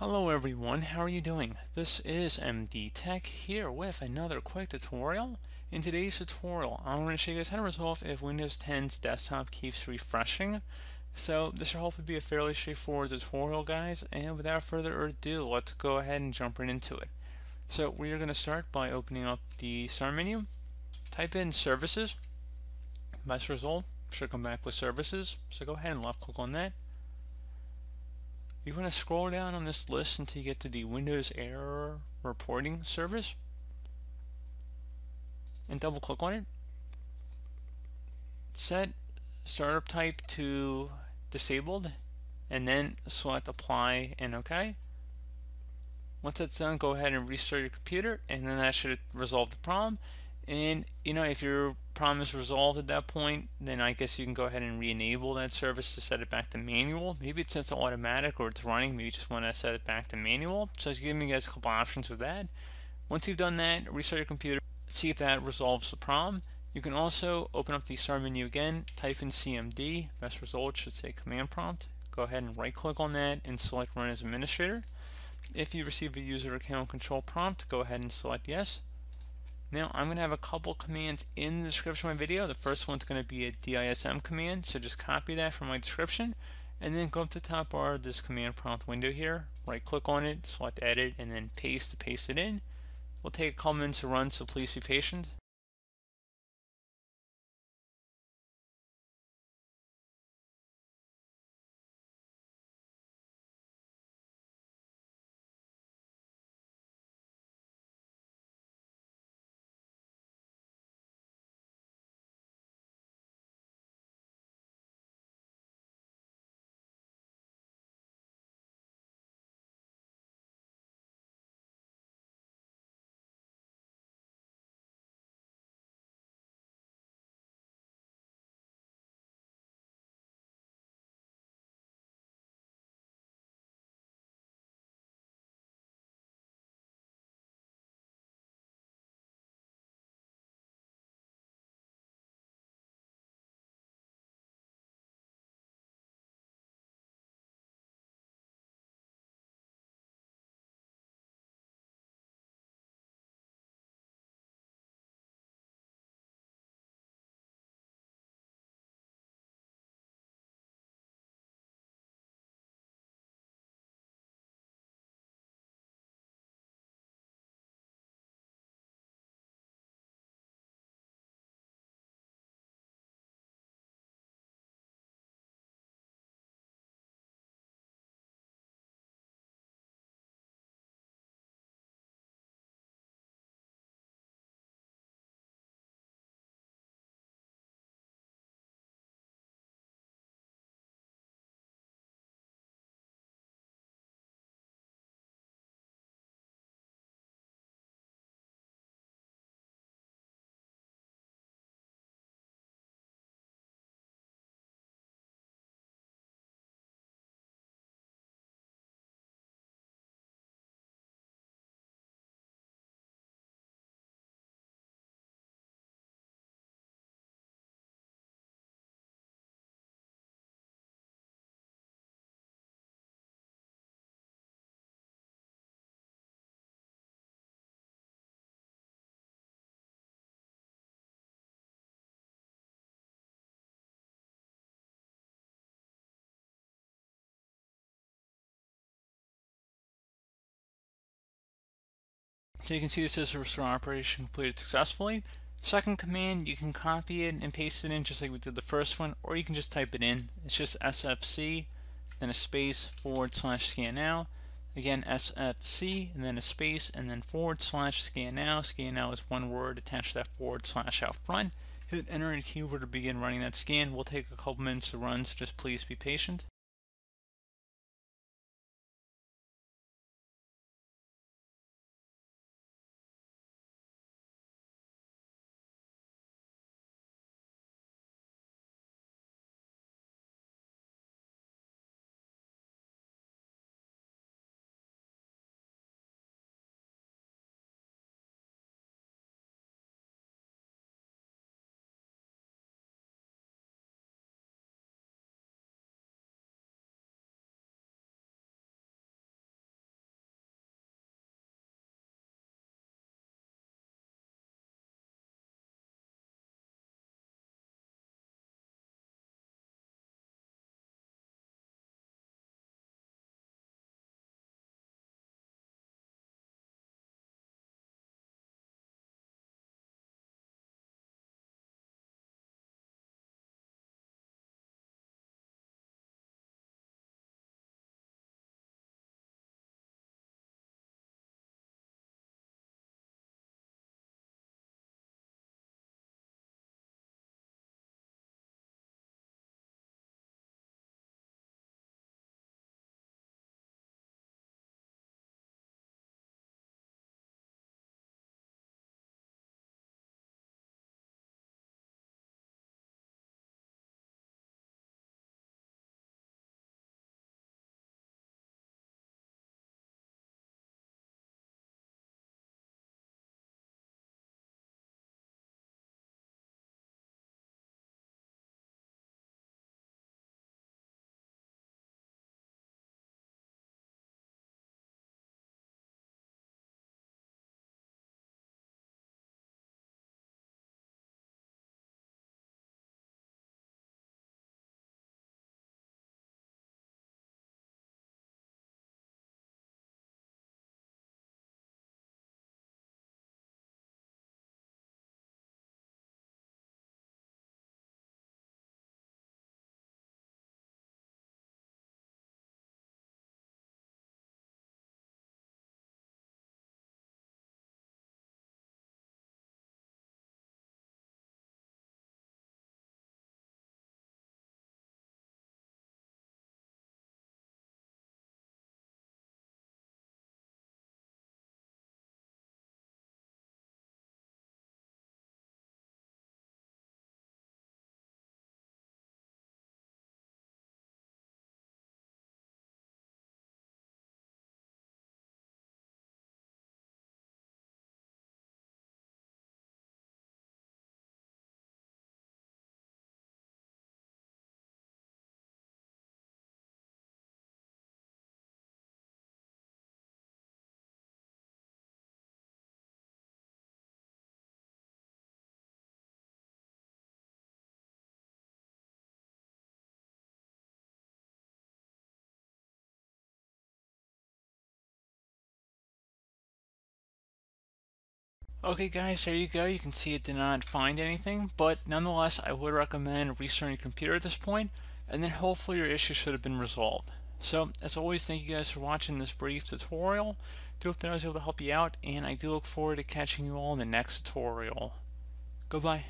Hello everyone, how are you doing? This is MD Tech here with another quick tutorial. In today's tutorial, I'm going to show you guys how to resolve if Windows 10's desktop keeps refreshing. So this should hopefully be a fairly straightforward tutorial guys, and without further ado, let's go ahead and jump right into it. So we are going to start by opening up the start menu, type in services, best result should come back with services, so go ahead and left click on that. You're going to scroll down on this list until you get to the Windows Error Reporting Service and double click on it. Set startup type to disabled and then select apply and OK. Once that's done, go ahead and restart your computer and then that should resolve the problem. And you know, if your problem is resolved at that point, then I guess you can go ahead and re-enable that service to set it back to manual. Maybe it's set to automatic or it's running. Maybe you just want to set it back to manual. So it's giving you guys a couple options with that. Once you've done that, restart your computer, see if that resolves the problem. You can also open up the start menu again, type in CMD, best result should say command prompt. Go ahead and right click on that and select run as administrator. If you receive a user account control prompt, go ahead and select yes. Now I'm going to have a couple commands in the description of my video. The first one's going to be a DISM command, so just copy that from my description and then go up to the top bar of this command prompt window here, right click on it, select edit and then paste to paste it in. It will take a couple minutes to run so please be patient. So you can see this says restore operation completed successfully. Second command, you can copy it and paste it in just like we did the first one, or you can just type it in. It's just SFC, then a space, forward slash scan now. Again, SFC, and then a space, and then forward slash scan now. Scan now is one word attached to that forward slash out front. Hit enter and keyword to begin running that scan. We'll take a couple minutes to run, so just please be patient. Okay guys, there you go. You can see it did not find anything, but nonetheless, I would recommend restarting your computer at this point, and then hopefully your issue should have been resolved. So, as always, thank you guys for watching this brief tutorial. Do hope that I was able to help you out, and I do look forward to catching you all in the next tutorial. Goodbye.